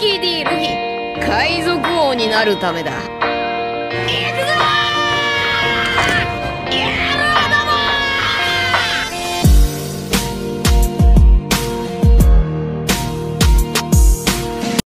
キー・ディ・ルフィ海賊王になるためだ。